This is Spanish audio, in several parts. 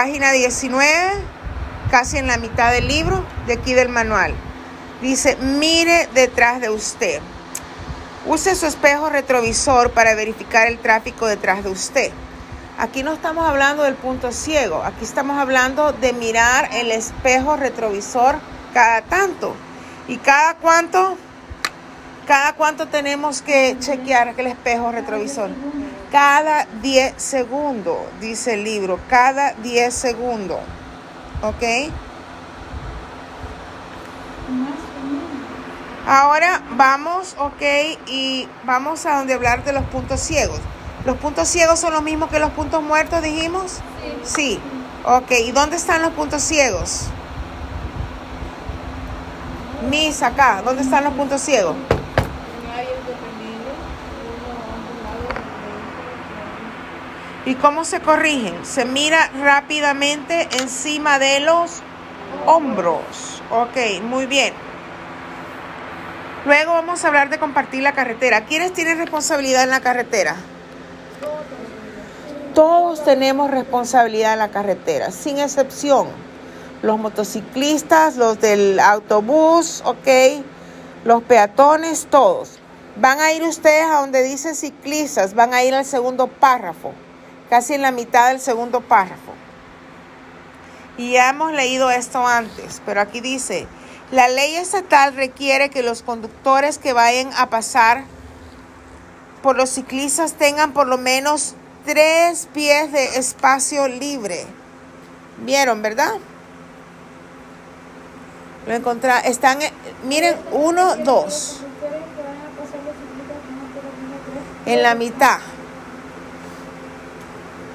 página 19, casi en la mitad del libro, de aquí del manual. Dice, mire detrás de usted. Use su espejo retrovisor para verificar el tráfico detrás de usted. Aquí no estamos hablando del punto ciego, aquí estamos hablando de mirar el espejo retrovisor cada tanto. ¿Y cada cuánto? Cada cuánto tenemos que chequear el espejo retrovisor. Cada 10 segundos, dice el libro, cada 10 segundos. ¿Ok? Ahora vamos, ok, y vamos a donde hablar de los puntos ciegos. ¿Los puntos ciegos son los mismos que los puntos muertos, dijimos? Sí. Sí. Ok, ¿y dónde están los puntos ciegos? Mis, acá, ¿dónde están los puntos ciegos? ¿Y cómo se corrigen? Se mira rápidamente encima de los hombros. Ok, muy bien. Luego vamos a hablar de compartir la carretera. ¿Quiénes tienen responsabilidad en la carretera? Todos tenemos responsabilidad en la carretera, sin excepción. Los motociclistas, los del autobús, ok, los peatones, todos. Van a ir ustedes a donde dice ciclistas, van a ir al segundo párrafo casi en la mitad del segundo párrafo. Y ya hemos leído esto antes, pero aquí dice, la ley estatal requiere que los conductores que vayan a pasar por los ciclistas tengan por lo menos tres pies de espacio libre. ¿Vieron, verdad? Lo encontré. Están, miren, uno, dos. En la mitad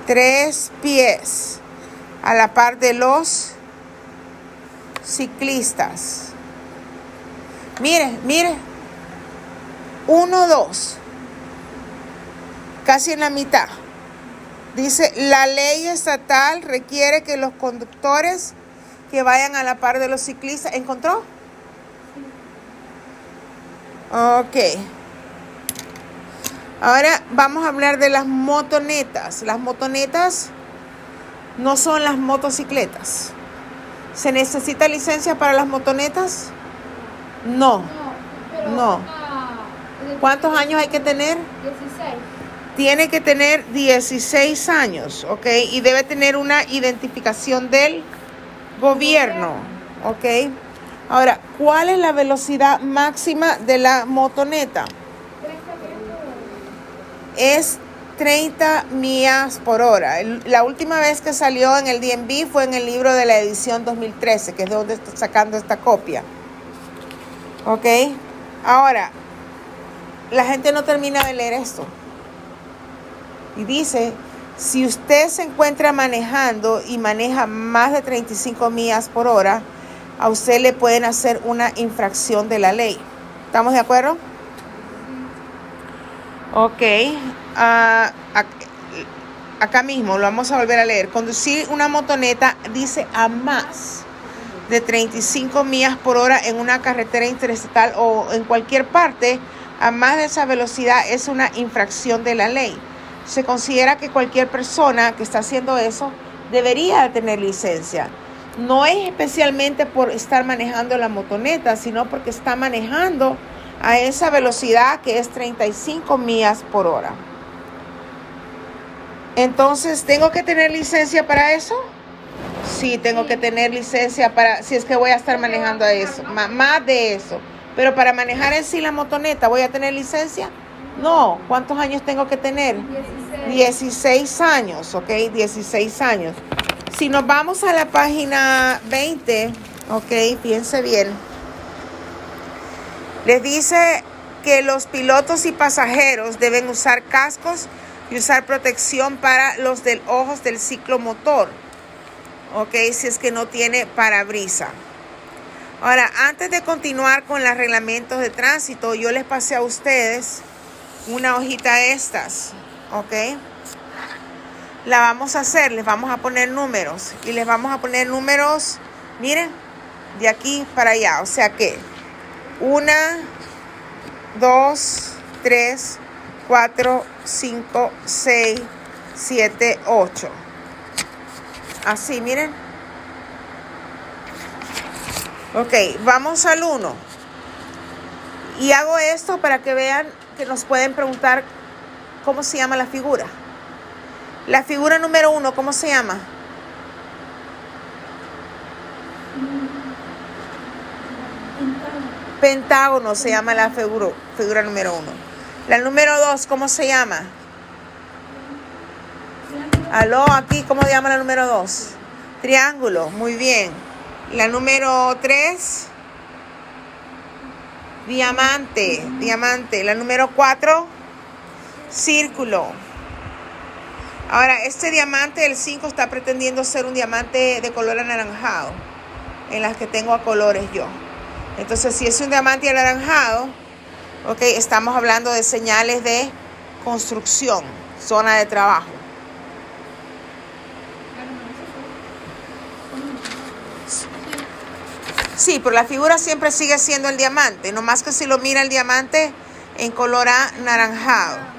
tres pies a la par de los ciclistas. Mire, mire. Uno, dos. Casi en la mitad. Dice, la ley estatal requiere que los conductores que vayan a la par de los ciclistas. ¿Encontró? Ok. Ahora vamos a hablar de las motonetas. Las motonetas no son las motocicletas. ¿Se necesita licencia para las motonetas? No. No. ¿Cuántos años hay que tener? 16. Tiene que tener 16 años, ¿ok? Y debe tener una identificación del gobierno, ¿ok? Ahora, ¿cuál es la velocidad máxima de la motoneta? Es 30 millas por hora. La última vez que salió en el DMV fue en el libro de la edición 2013, que es de donde estoy sacando esta copia. ¿Ok? Ahora, la gente no termina de leer esto. Y dice, si usted se encuentra manejando y maneja más de 35 millas por hora, a usted le pueden hacer una infracción de la ley. ¿Estamos de acuerdo? Ok. Uh, acá mismo, lo vamos a volver a leer. Conducir una motoneta dice a más de 35 millas por hora en una carretera interestatal o en cualquier parte, a más de esa velocidad es una infracción de la ley. Se considera que cualquier persona que está haciendo eso debería tener licencia. No es especialmente por estar manejando la motoneta, sino porque está manejando a esa velocidad que es 35 millas por hora. Entonces, ¿tengo que tener licencia para eso? Sí, tengo que tener licencia para, si es que voy a estar manejando eso, más de eso. Pero para manejar en sí la motoneta, ¿voy a tener licencia? No, ¿cuántos años tengo que tener? 16, años, ¿ok? 16 años. Si nos vamos a la página 20, ¿ok? Piense bien. Les dice que los pilotos y pasajeros deben usar cascos y usar protección para los del ojos del ciclomotor. Ok, si es que no tiene parabrisa. Ahora, antes de continuar con los reglamentos de tránsito, yo les pasé a ustedes una hojita de estas. Ok. La vamos a hacer, les vamos a poner números. Y les vamos a poner números, miren, de aquí para allá. O sea que una, dos, tres, cuatro, cinco, seis, siete, ocho. Así, miren. Ok, vamos al 1. Y hago esto para que vean que nos pueden preguntar cómo se llama la figura. La figura número 1, ¿cómo se llama? Pentágono se llama la figura, figura número 1. La número 2, ¿cómo se llama? Aló, aquí, ¿cómo se llama la número 2? Triángulo, muy bien. La número 3, diamante, diamante. La número 4, círculo. Ahora, este diamante del 5 está pretendiendo ser un diamante de color anaranjado, en las que tengo a colores yo. Entonces, si es un diamante anaranjado, ok, estamos hablando de señales de construcción, zona de trabajo. Sí, pero la figura siempre sigue siendo el diamante, no más que si lo mira el diamante en color anaranjado.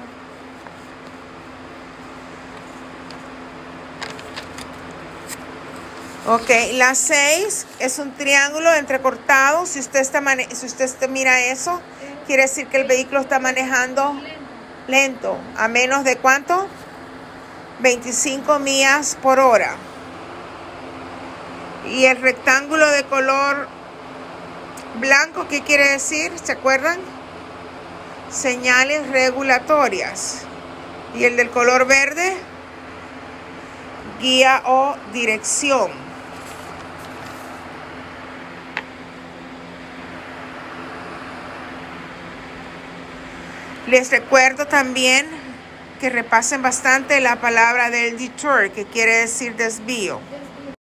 Ok, la 6 es un triángulo entrecortado. Si usted, está si usted mira eso, quiere decir que el vehículo está manejando lento. ¿A menos de cuánto? 25 millas por hora. Y el rectángulo de color blanco, ¿qué quiere decir? ¿Se acuerdan? Señales regulatorias. Y el del color verde, guía o dirección. Les recuerdo también que repasen bastante la palabra del detour, que quiere decir desvío.